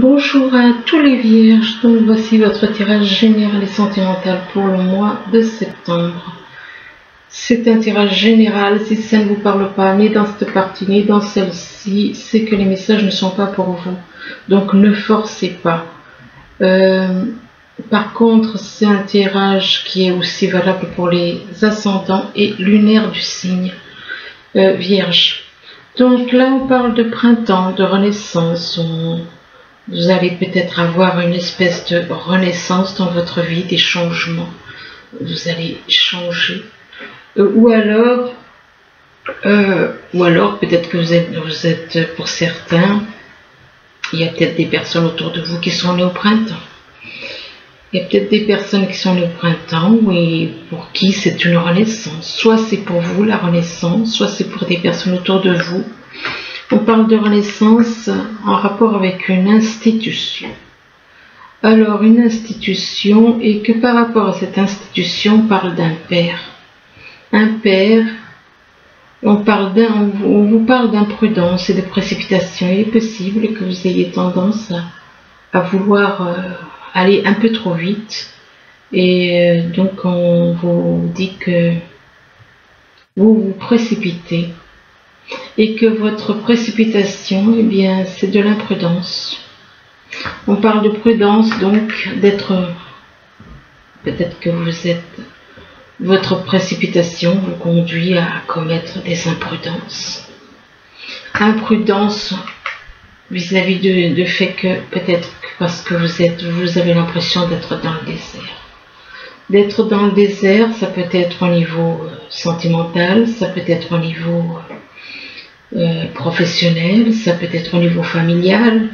Bonjour à tous les vierges, donc voici votre tirage général et sentimental pour le mois de septembre. C'est un tirage général, si ça ne vous parle pas, ni dans cette partie, ni dans celle-ci, c'est que les messages ne sont pas pour vous. Donc ne forcez pas. Euh, par contre, c'est un tirage qui est aussi valable pour les ascendants et lunaires du signe euh, vierge. Donc là, on parle de printemps, de renaissance. Vous allez peut-être avoir une espèce de renaissance dans votre vie, des changements. Vous allez changer. Euh, ou alors, euh, ou alors peut-être que vous êtes, vous êtes pour certains, il y a peut-être des personnes autour de vous qui sont nées au printemps. Il y a peut-être des personnes qui sont nées au printemps et pour qui c'est une renaissance. Soit c'est pour vous la renaissance, soit c'est pour des personnes autour de vous. On parle de renaissance en rapport avec une institution. Alors une institution et que par rapport à cette institution on parle d'un père. Un père, on, parle on vous parle d'imprudence et de précipitation. Il est possible que vous ayez tendance à, vouloir... Euh, aller un peu trop vite. Et euh, donc on vous dit que vous vous précipitez et que votre précipitation, eh bien, c'est de l'imprudence. On parle de prudence, donc d'être, peut-être que vous êtes, votre précipitation vous conduit à commettre des imprudences. Imprudence vis-à-vis de, fait que peut-être parce que vous êtes, vous avez l'impression d'être dans le désert. D'être dans le désert, ça peut être au niveau euh, sentimental, ça peut être au niveau euh, professionnel, ça peut être au niveau familial,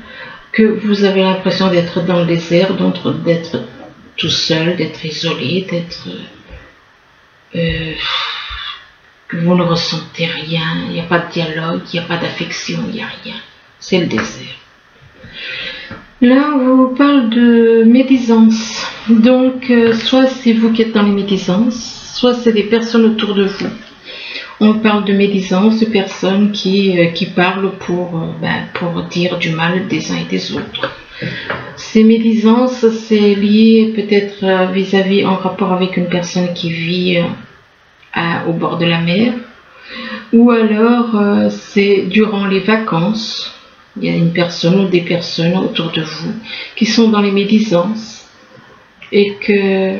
que vous avez l'impression d'être dans le désert, d'être tout seul, d'être isolé, d'être euh, que vous ne ressentez rien, il n'y a pas de dialogue, il n'y a pas d'affection, il n'y a rien c'est le désert. Là, on vous parle de médisance. Donc, euh, soit c'est vous qui êtes dans les médisances, soit c'est des personnes autour de vous. On parle de médisance, de personnes qui, euh, parlent pour, euh, ben, pour dire du mal des uns et des autres. Ces médisances, c'est lié peut-être vis-à-vis en rapport avec une personne qui vit au bord de la mer, ou alors c'est durant les vacances, il y a une personne ou des personnes autour de vous qui sont dans les médisances et que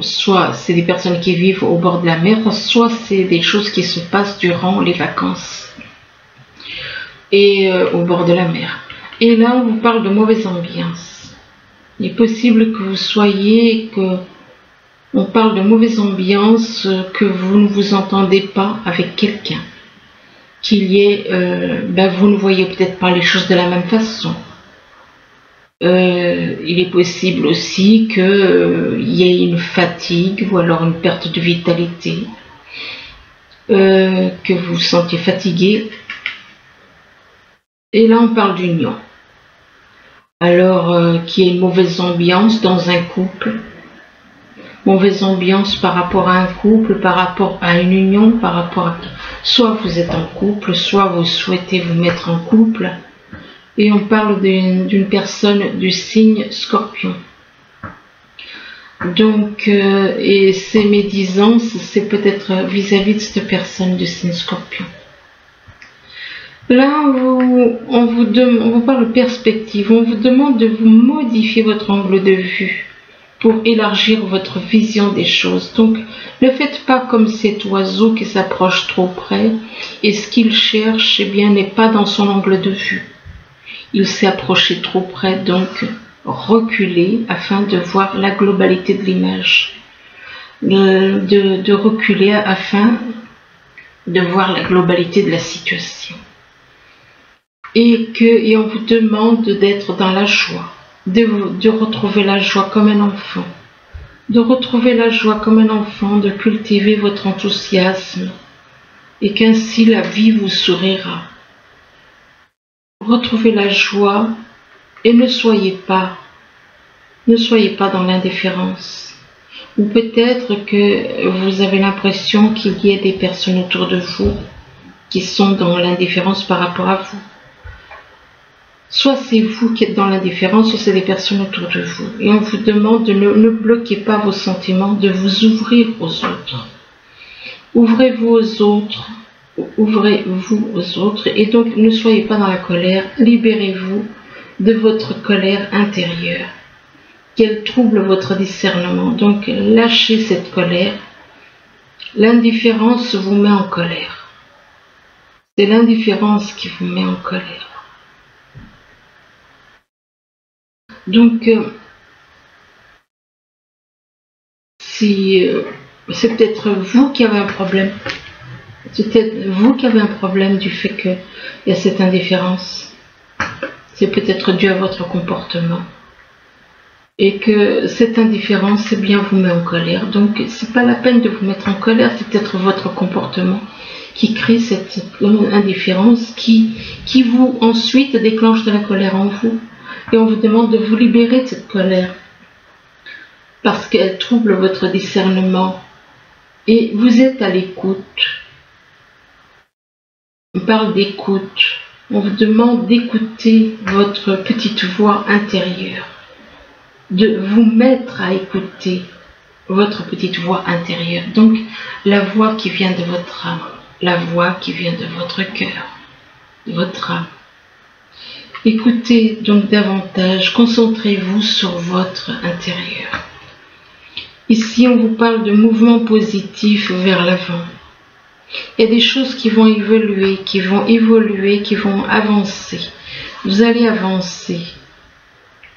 soit c'est des personnes qui vivent au bord de la mer, soit c'est des choses qui se passent durant les vacances et euh, au bord de la mer. Et là, on vous parle de mauvaise ambiance. Il est possible que vous soyez, que on parle de mauvaise ambiance, que vous ne vous entendez pas avec quelqu'un qu'il y ait, euh, ben vous ne voyez peut-être pas les choses de la même façon. Euh, il est possible aussi qu'il euh, y ait une fatigue ou alors une perte de vitalité, que vous vous sentiez fatigué. Et là, on parle d'union. Alors, qu'il y ait une mauvaise ambiance dans un couple, mauvaise ambiance par rapport à un couple, par rapport à une union, par rapport à... Soit vous êtes en couple, soit vous souhaitez vous mettre en couple. Et on parle d'une personne du signe scorpion. Donc, euh, et ces médisances, c'est peut-être vis-à-vis de cette personne du signe scorpion. Là, on vous, on vous parle de perspective, on vous demande de vous modifier votre angle de vue pour élargir votre vision des choses. Donc, ne faites pas comme cet oiseau qui s'approche trop près et ce qu'il cherche, eh bien, n'est pas dans son angle de vue. Il s'est approché trop près, donc reculer afin de voir la globalité de l'image. De, de reculer afin de voir la globalité de la situation. Et, que, et on vous demande d'être dans la joie de, retrouver la joie comme un enfant, de retrouver la joie comme un enfant, de cultiver votre enthousiasme, et qu'ainsi la vie vous sourira. Retrouvez la joie et ne soyez pas, ne soyez pas dans l'indifférence. Ou peut-être que vous avez l'impression qu'il y ait des personnes autour de vous qui sont dans l'indifférence par rapport à vous. Soit c'est vous qui êtes dans l'indifférence, soit c'est des personnes autour de vous. Et on vous demande de ne, bloquer pas vos sentiments, de vous ouvrir aux autres. Ouvrez-vous aux autres, ouvrez-vous aux autres, et donc ne soyez pas dans la colère, libérez-vous de votre colère intérieure, qu'elle trouble votre discernement. Donc lâchez cette colère. L'indifférence vous met en colère. C'est l'indifférence qui vous met en colère. Donc, euh, si euh, c'est peut-être vous qui avez un problème, c'est peut-être vous qui avez un problème du fait qu'il y a cette indifférence. C'est peut-être dû à votre comportement. Et que cette indifférence, c'est bien, vous met en colère. Donc, c'est pas la peine de vous mettre en colère, c'est peut-être votre comportement qui crée cette indifférence qui vous ensuite déclenche de la colère en vous et on vous demande de vous libérer de cette colère parce qu'elle trouble votre discernement et vous êtes à l'écoute. On parle d'écoute. On vous demande d'écouter votre petite voix intérieure, de vous mettre à écouter votre petite voix intérieure. Donc la voix qui vient de votre âme, la voix qui vient de votre cœur, de votre âme. Écoutez donc davantage, concentrez-vous sur votre intérieur. Ici, on vous parle de mouvements positifs vers l'avant. Il y a des choses qui vont évoluer, qui vont évoluer, qui vont avancer. Vous allez avancer.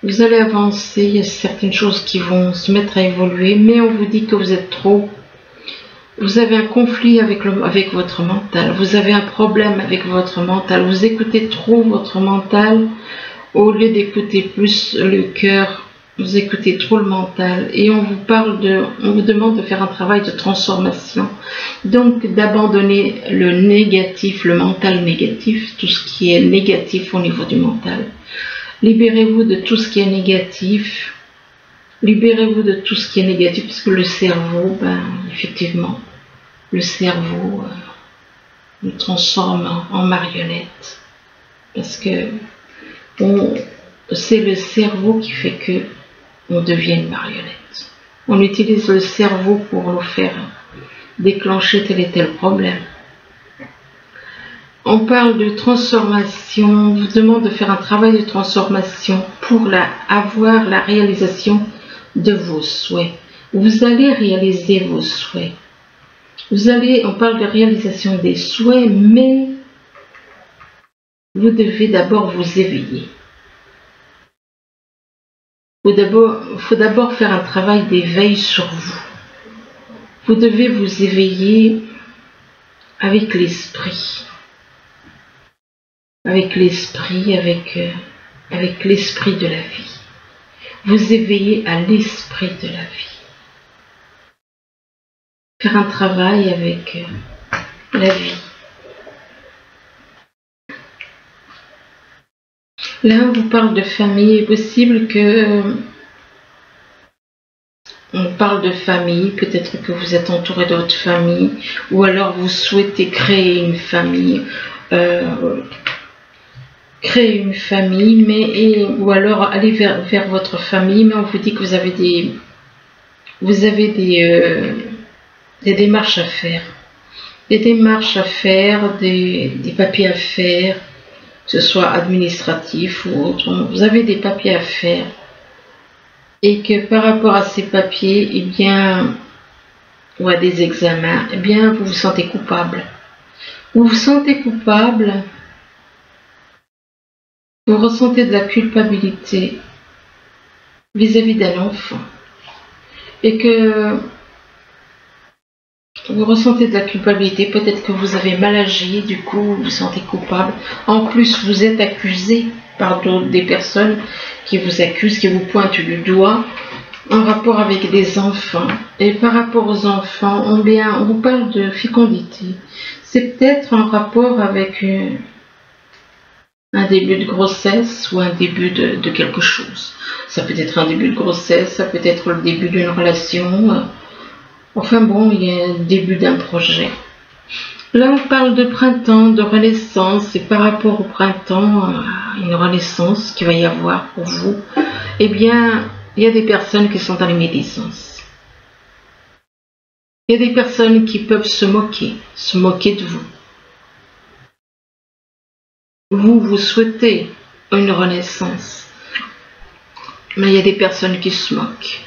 Vous allez avancer, il y a certaines choses qui vont se mettre à évoluer, mais on vous dit que vous êtes trop vous avez un conflit avec, avec votre mental, vous avez un problème avec votre mental, vous écoutez trop votre mental au lieu d'écouter plus le cœur, vous écoutez trop le mental et on vous parle de, on vous demande de faire un travail de transformation. Donc d'abandonner le négatif, le mental négatif, tout ce qui est négatif au niveau du mental. Libérez-vous de tout ce qui est négatif. Libérez-vous de tout ce qui est négatif parce que le cerveau, ben, effectivement, le cerveau euh, nous transforme en, marionnette. Parce que c'est le cerveau qui fait que on devient une marionnette. On utilise le cerveau pour nous faire déclencher tel et tel problème. On parle de transformation, on vous demande de faire un travail de transformation pour avoir la réalisation de vos souhaits. Vous allez réaliser vos souhaits. Vous allez, on parle de réalisation des souhaits, mais vous devez d'abord vous éveiller. Il faut d'abord faire un travail d'éveil sur vous. Vous devez vous éveiller avec l'esprit. Avec l'esprit, avec, euh, l'esprit de la vie. Vous éveillez à l'esprit de la vie faire un travail avec euh, la vie. Là, on vous parle de famille. Il est possible que euh, on parle de famille. Peut-être que vous êtes entouré de votre famille, ou alors vous souhaitez créer une famille. Euh, créer une famille, mais ou alors aller vers, votre famille, mais on vous dit que vous avez des vous avez des des démarches à faire. Des démarches à faire, des, papiers à faire, que ce soit administratif ou autre. Vous avez des papiers à faire. Et que par rapport à ces papiers, eh bien, ou à des examens, eh bien, vous vous sentez coupable. Vous vous sentez coupable, vous ressentez de la culpabilité vis-à-vis d'un enfant. Et que vous ressentez de la culpabilité, peut-être que vous avez mal agi, du coup vous vous sentez coupable. En plus, vous êtes accusé par des personnes qui vous accusent, qui vous pointent du doigt en rapport avec des enfants. Et par rapport aux enfants, on, vous parle de fécondité. C'est peut-être en rapport avec un début de grossesse ou un début de quelque chose. Ça peut être un début de grossesse, ça peut être le début d'une relation Enfin bon, il y a un début d'un projet. Là, on parle de printemps, de renaissance, et par rapport au printemps, une renaissance qu'il va y avoir pour vous, eh bien, il y a des personnes qui sont dans les médisances. Il y a des personnes qui peuvent se moquer, se moquer de vous. Vous, vous souhaitez une renaissance. Mais il y a des personnes qui se moquent,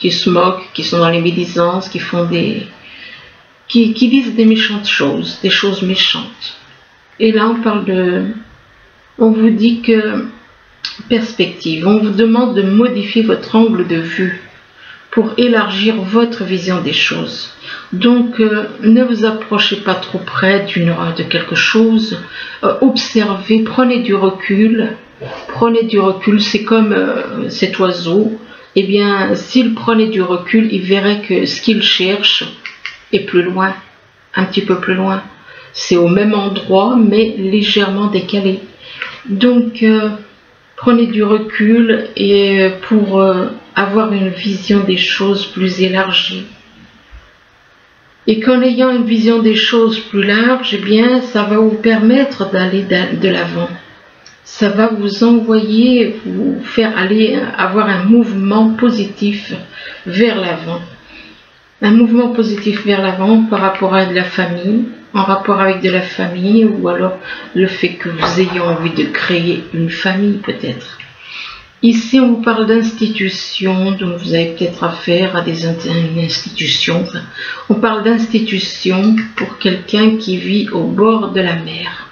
qui se moquent, qui sont dans les médisances, qui font des, qui, disent des méchantes choses, des choses méchantes. Et là, on parle de, on vous dit que perspective, on vous demande de modifier votre angle de vue pour élargir votre vision des choses. Donc, euh, ne vous approchez pas trop près d'une de quelque chose. Euh, observez, prenez du recul. Prenez du recul. C'est comme euh, cet oiseau. Eh bien, s'il prenait du recul, il verrait que ce qu'il cherche est plus loin, un petit peu plus loin. C'est au même endroit, mais légèrement décalé. Donc, prenez du recul et pour avoir une vision des choses plus élargie. Et qu'en ayant une vision des choses plus large, eh bien, ça va vous permettre d'aller de l'avant. Ça va vous envoyer, vous faire aller avoir un mouvement positif vers l'avant. Un mouvement positif vers l'avant par rapport à de la famille, en rapport avec de la famille, ou alors le fait que vous ayez envie de créer une famille peut-être. Ici, on vous parle d'institutions, donc vous avez peut-être affaire à des institutions. on parle d'institutions pour quelqu'un qui vit au bord de la mer.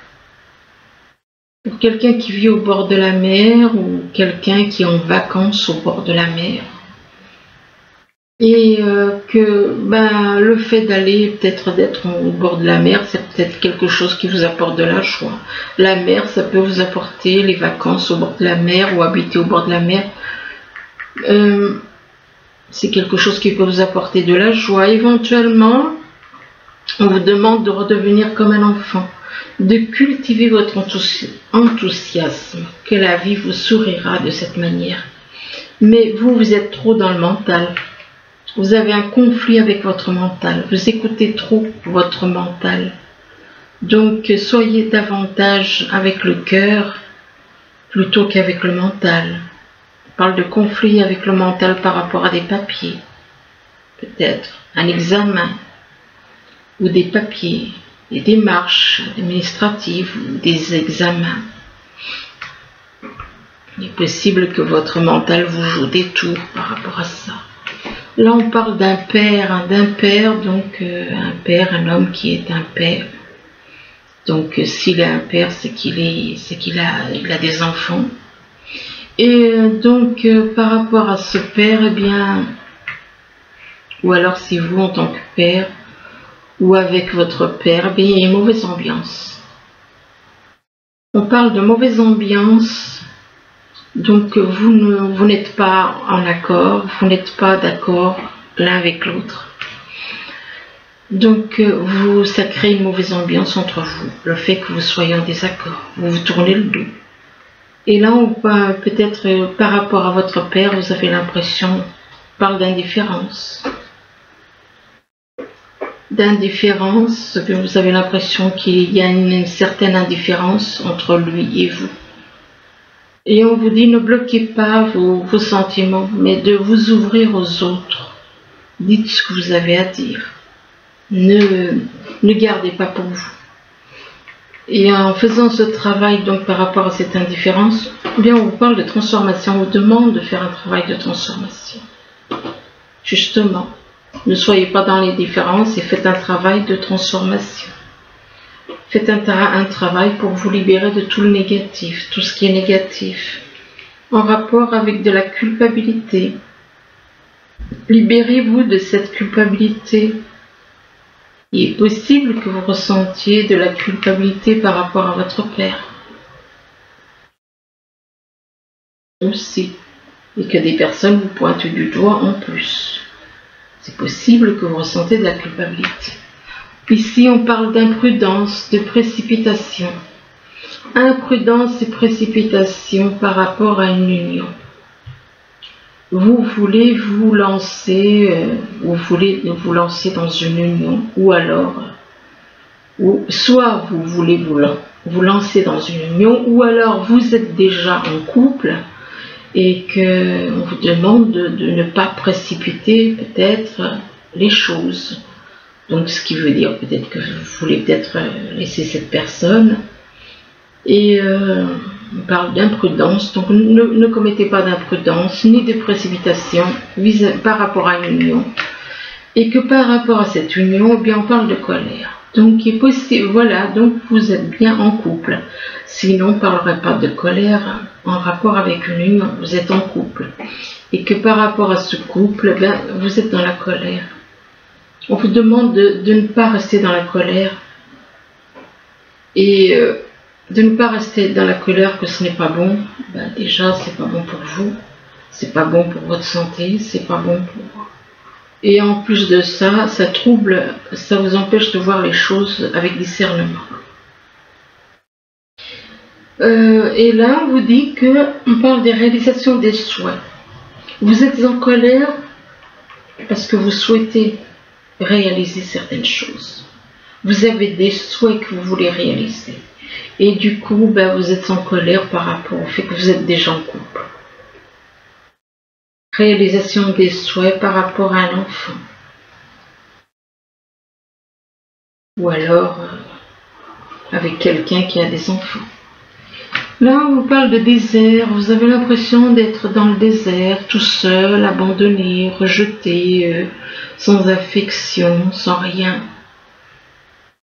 Pour quelqu'un qui vit au bord de la mer ou quelqu'un qui est en vacances au bord de la mer et euh, que ben, le fait d'aller peut-être d'être au bord de la mer, c'est peut-être quelque chose qui vous apporte de la joie. La mer, ça peut vous apporter les vacances au bord de la mer ou habiter au bord de la mer. Euh, c'est quelque chose qui peut vous apporter de la joie. Éventuellement, on vous demande de redevenir comme un enfant, de cultiver votre enthousiasme, que la vie vous sourira de cette manière. Mais vous, vous êtes trop dans le mental. Vous avez un conflit avec votre mental. Vous écoutez trop votre mental. Donc soyez davantage avec le cœur plutôt qu'avec le mental. On parle de conflit avec le mental par rapport à des papiers. Peut-être un examen ou des papiers, des démarches administratives ou des examens. Il est possible que votre mental vous joue des tours par rapport à ça. Là, on parle d'un père, d'un père, donc euh, un père, un homme qui est un père. Donc, euh, s'il est un père, c'est qu'il est, c'est qu'il a, des enfants. Et euh, donc, par rapport à ce père, eh bien, ou alors c'est vous en tant que père, ou avec votre père, une mauvaise ambiance. On parle de mauvaise ambiance donc vous n'êtes pas en accord, vous n'êtes pas d'accord l'un avec l'autre. Donc vous, ça crée une mauvaise ambiance entre vous, le fait que vous soyez en désaccord, vous vous tournez le dos. Et là, peut-être par rapport à votre père, vous avez l'impression, parle d'indifférence. D'indifférence, vous avez l'impression qu'il y a une certaine indifférence entre lui et vous. Et on vous dit ne bloquez pas vos, sentiments, mais de vous ouvrir aux autres. Dites ce que vous avez à dire. Ne, ne gardez pas pour vous. Et en faisant ce travail donc par rapport à cette indifférence, eh bien on vous parle de transformation, on vous demande de faire un travail de transformation. Justement, ne soyez pas dans les différences et faites un travail de transformation. Faites un, travail pour vous libérer de tout le négatif, tout ce qui est négatif, en rapport avec de la culpabilité. Libérez-vous de cette culpabilité. Il est possible que vous ressentiez de la culpabilité par rapport à votre père. Aussi. Et que des personnes vous pointent du doigt en plus. C'est possible que vous ressentez de la culpabilité. Ici, on parle d'imprudence, de précipitation. Imprudence et précipitation par rapport à une union. Vous voulez vous lancer, euh, vous voulez vous lancer dans une union, ou alors ou soit vous voulez vous, vous lancer dans une union, ou alors vous êtes déjà en couple et qu'on vous demande de, ne pas précipiter peut-être les choses. Donc ce qui veut dire peut-être que vous voulez peut-être laisser cette personne. Et euh, on parle d'imprudence, donc ne, commettez pas d'imprudence ni de précipitation par rapport à une union. Et que par rapport à cette union, eh bien on parle de colère. Donc, est possible, voilà, donc vous êtes bien en couple. Sinon, on ne parlerait pas de colère en rapport avec une union, vous êtes en couple. Et que par rapport à ce couple, ben, vous êtes dans la colère. On vous demande de, ne pas rester dans la colère. Et euh, de ne pas rester dans la colère que ce n'est pas bon. Ben, déjà, c'est pas bon pour vous. C'est pas bon pour votre santé. C'est pas bon pour et en plus de ça, ça trouble, ça vous empêche de voir les choses avec discernement. Euh, et là, on vous dit que on parle des réalisations des souhaits. Vous êtes en colère parce que vous souhaitez réaliser certaines choses. Vous avez des souhaits que vous voulez réaliser. Et du coup, ben, vous êtes en colère par rapport au fait que vous êtes déjà en couple réalisation des souhaits par rapport à un enfant. Ou alors euh, avec quelqu'un qui a des enfants. Là, on vous parle de désert. Vous avez l'impression d'être dans le désert, tout seul, abandonné, rejeté, euh, sans affection, sans rien.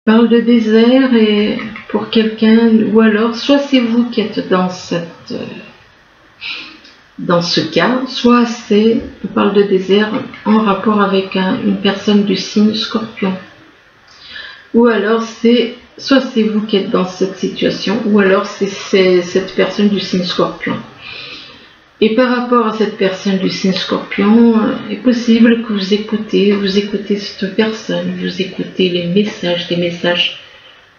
On parle de désert et pour quelqu'un, ou alors, soit c'est vous qui êtes dans cette euh, dans ce cas, soit c'est, on parle de désert en rapport avec une personne du signe scorpion. Ou alors c'est, soit c'est vous qui êtes dans cette situation, ou alors c'est cette personne du signe scorpion. Et par rapport à cette personne du signe scorpion, il est possible que vous écoutez, vous écoutez cette personne, vous écoutez les messages, des messages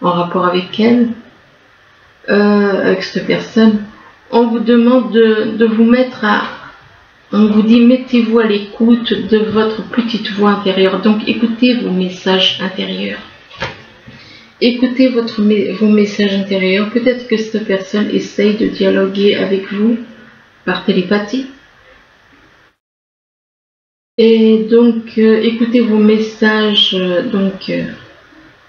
en rapport avec elle, euh, avec cette personne on vous demande de, vous mettre à... On vous dit mettez-vous à l'écoute de votre petite voix intérieure. Donc écoutez vos messages intérieurs. Écoutez vos messages intérieurs. Peut-être que cette personne essaye de dialoguer avec vous par télépathie. Et donc, euh, écoutez vos messages euh, donc, euh,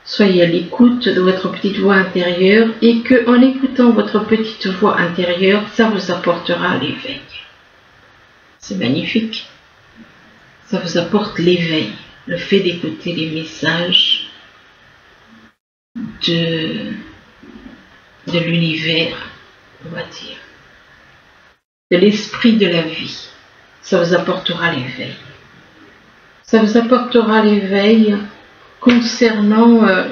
Soyez à l'écoute de votre petite voix intérieure et que en écoutant votre petite voix intérieure, ça vous apportera l'éveil. C'est magnifique. Ça vous apporte l'éveil, le fait d'écouter les messages de, de l'univers, on va dire, de l'esprit de la vie. Ça vous apportera l'éveil. Ça vous apportera l'éveil concernant, euh,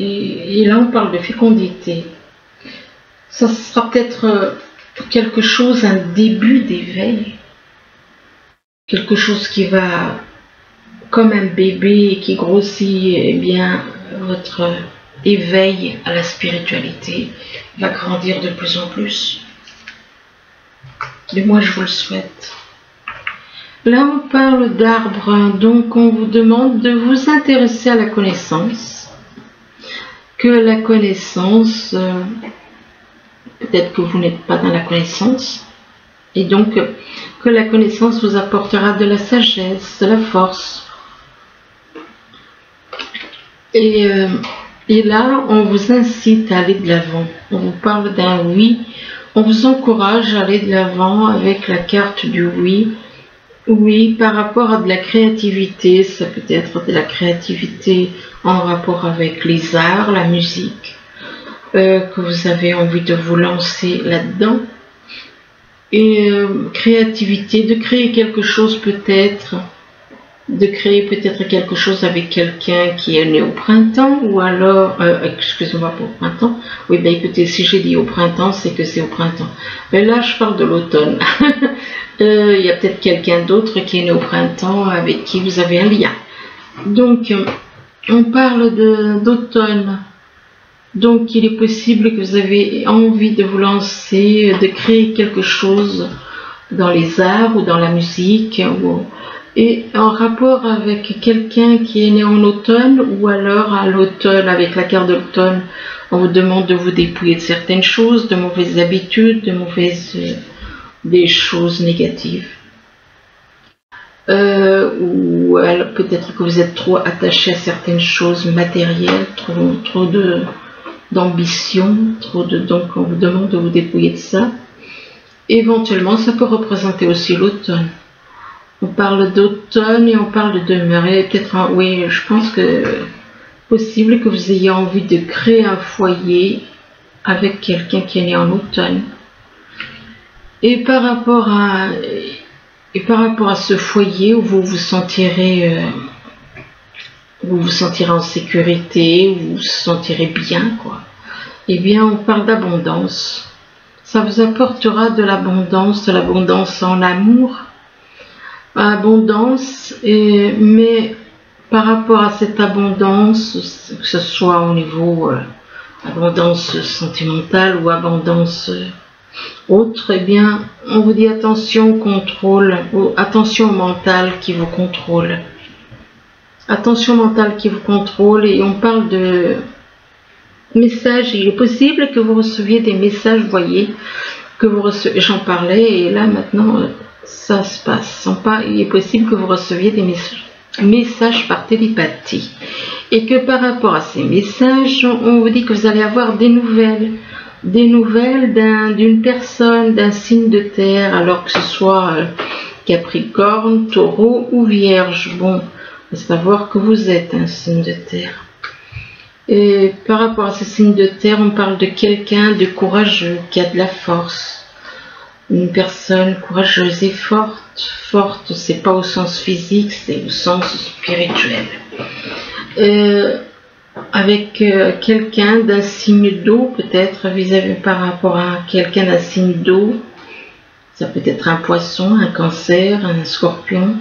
et, là on parle de fécondité, ça sera peut-être euh, quelque chose, un début d'éveil, quelque chose qui va, comme un bébé qui grossit, eh bien, votre éveil à la spiritualité va grandir de plus en plus. Mais moi, je vous le souhaite. Là, on parle d'arbres, donc on vous demande de vous intéresser à la connaissance. Que la connaissance, euh, peut-être que vous n'êtes pas dans la connaissance, et donc que la connaissance vous apportera de la sagesse, de la force. Euh, et là, on vous incite à aller de l'avant. On vous parle d'un oui. On vous encourage à aller de l'avant avec la carte du oui oui, par rapport à de la créativité, ça peut être de la créativité en rapport avec les arts, la musique, euh, que vous avez envie de vous lancer là-dedans. Et euh, créativité, de créer quelque chose peut-être, de créer peut-être quelque chose avec quelqu'un qui est né au printemps, ou alors, euh, excusez-moi pour printemps, oui ben écoutez, si j'ai dit au printemps, c'est que c'est au printemps. Mais là, je parle de l'automne. Euh, il y a peut-être quelqu'un d'autre qui est né au printemps avec qui vous avez un lien. Donc, euh, on parle d'automne. Donc, il est possible que vous avez envie de vous lancer, de créer quelque chose dans les arts ou dans la musique, Et en rapport avec quelqu'un qui est né en automne ou alors à l'automne, avec la carte de l'automne, on vous demande de vous dépouiller de certaines choses, de mauvaises habitudes, de mauvaises euh, des choses négatives. Euh, ou peut-être que vous êtes trop attaché à certaines choses matérielles, trop, de d'ambition, trop de donc on vous demande de vous dépouiller de ça. Éventuellement, ça peut représenter aussi l'automne. On parle d'automne et on parle de demeure. Et peut-être, oui, je pense que possible que vous ayez envie de créer un foyer avec quelqu'un qui est né en automne. Et par rapport à par rapport à ce foyer où vous vous sentirez euh, vous sentirez en sécurité, où vous vous sentirez bien, quoi. Eh bien, on parle d'abondance. Ça vous apportera de l'abondance, de l'abondance en amour, abondance, et, mais par rapport à cette abondance, que ce soit au niveau euh, abondance sentimentale ou abondance euh, autre, eh bien, on vous dit attention contrôle, ou attention mentale qui vous contrôle. Attention mentale qui vous contrôle et on parle de messages. Il est possible que vous receviez des messages, voyez, que vous recevez, j'en parlais et là maintenant ça se passe. Pas, il est possible que vous receviez des messages, par télépathie et que par rapport à ces messages, on vous dit que vous allez avoir des nouvelles des nouvelles d'une personne, d'un signe de terre, alors que ce soit euh, Capricorne, Taureau ou Vierge. Bon, à savoir que vous êtes un signe de terre. Et par rapport à ce signe de terre, on parle de quelqu'un de courageux, qui a de la force. Une personne courageuse et forte. Forte, c'est pas au sens physique, c'est au sens spirituel. Euh, avec euh, quelqu'un d'un signe d'eau, peut-être vis-à-vis par rapport à quelqu'un d'un signe d'eau. Ça peut être un poisson, un cancer, un scorpion.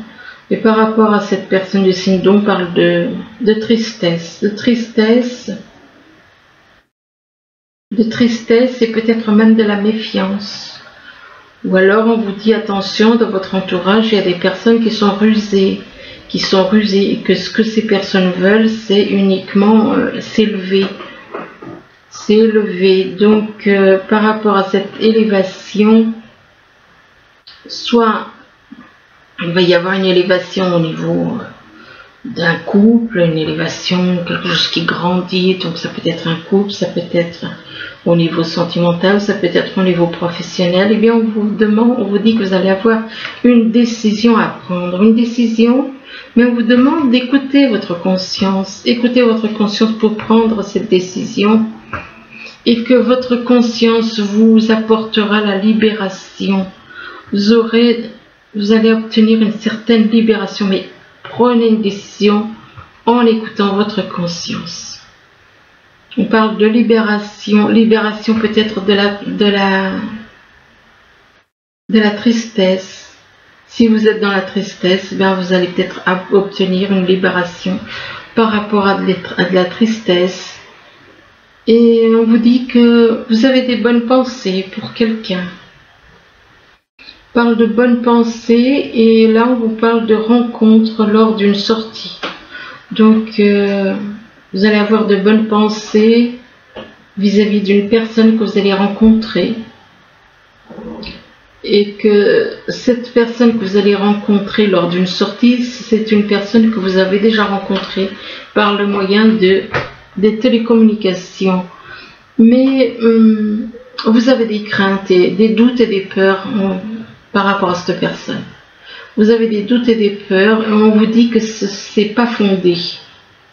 Et par rapport à cette personne du signe d'eau, on parle de, de tristesse. De tristesse, de tristesse et peut-être même de la méfiance. Ou alors on vous dit attention, dans votre entourage, il y a des personnes qui sont rusées, qui sont rusés et que ce que ces personnes veulent, c'est uniquement euh, s'élever. S'élever. Donc, euh, par rapport à cette élévation, soit il va y avoir une élévation au niveau euh, d'un couple, une élévation, quelque chose qui grandit, donc ça peut être un couple, ça peut être au niveau sentimental, ça peut être au niveau professionnel, et eh bien on vous demande, on vous dit que vous allez avoir une décision à prendre, une décision mais on vous demande d'écouter votre conscience, écouter votre conscience pour prendre cette décision et que votre conscience vous apportera la libération. Vous aurez, vous allez obtenir une certaine libération, mais prenez une décision en écoutant votre conscience. On parle de libération, libération peut-être de la, de la, de la tristesse, si vous êtes dans la tristesse, bien vous allez peut-être obtenir une libération par rapport à de, la tristesse. Et on vous dit que vous avez des bonnes pensées pour quelqu'un. parle de bonnes pensées et là on vous parle de rencontres lors d'une sortie. Donc euh, vous allez avoir de bonnes pensées vis-à-vis d'une personne que vous allez rencontrer et que cette personne que vous allez rencontrer lors d'une sortie, c'est une personne que vous avez déjà rencontrée par le moyen de, des télécommunications. Mais hum, vous avez des craintes, et des doutes et des peurs hum, par rapport à cette personne. Vous avez des doutes et des peurs et on vous dit que ce n'est pas fondé.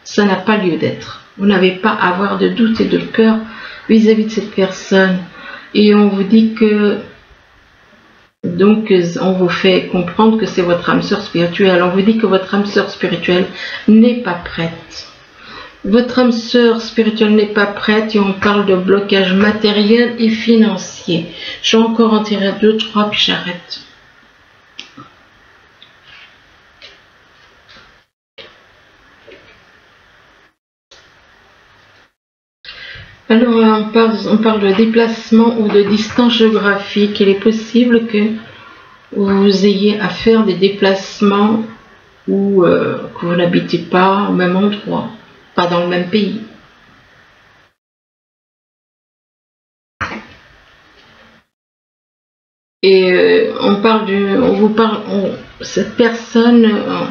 Ça n'a pas lieu d'être. Vous n'avez pas à avoir de doutes et de peurs vis-à-vis -vis de cette personne. Et on vous dit que donc, on vous fait comprendre que c'est votre âme sœur spirituelle. On vous dit que votre âme sœur spirituelle n'est pas prête. Votre âme sœur spirituelle n'est pas prête et on parle de blocage matériel et financier. Je vais encore en tirer deux, trois, puis j'arrête. Alors, on parle, on parle de déplacement ou de distance géographique. Il est possible que vous ayez à faire des déplacements ou euh, que vous n'habitez pas au même endroit, pas dans le même pays. Et euh, on parle du, on vous parle, cette personne euh,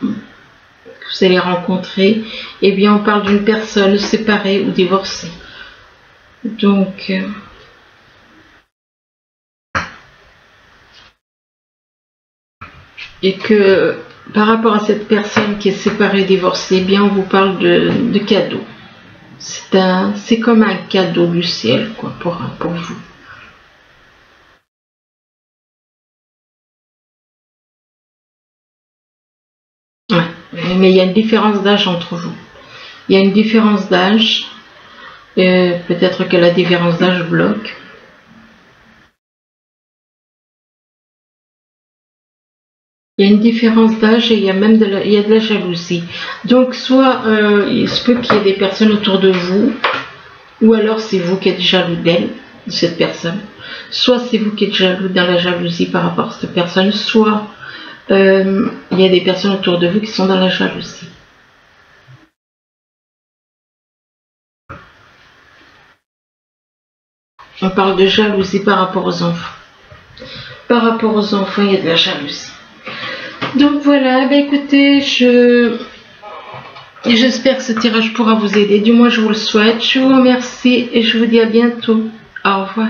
que vous allez rencontrer, eh bien on parle d'une personne séparée ou divorcée. Donc et que par rapport à cette personne qui est séparée, divorcée, eh bien on vous parle de, de cadeau. C'est comme un cadeau du ciel, quoi, pour, pour vous. Mais il y a une différence d'âge entre vous. Il y a une différence d'âge. Peut-être que la différence d'âge bloque. Il y a une différence d'âge et il y a même de la jalousie. Donc soit euh, il se peut qu'il y ait des personnes autour de vous, ou alors c'est vous qui êtes jaloux d'elle, de cette personne. Soit c'est vous qui êtes jaloux dans la jalousie par rapport à cette personne, soit euh, il y a des personnes autour de vous qui sont dans la jalousie. On parle de jalousie par rapport aux enfants. Par rapport aux enfants, il y a de la jalousie. Donc voilà, bah écoutez, je j'espère que ce tirage pourra vous aider. Du moins, je vous le souhaite. Je vous remercie et je vous dis à bientôt. Au revoir.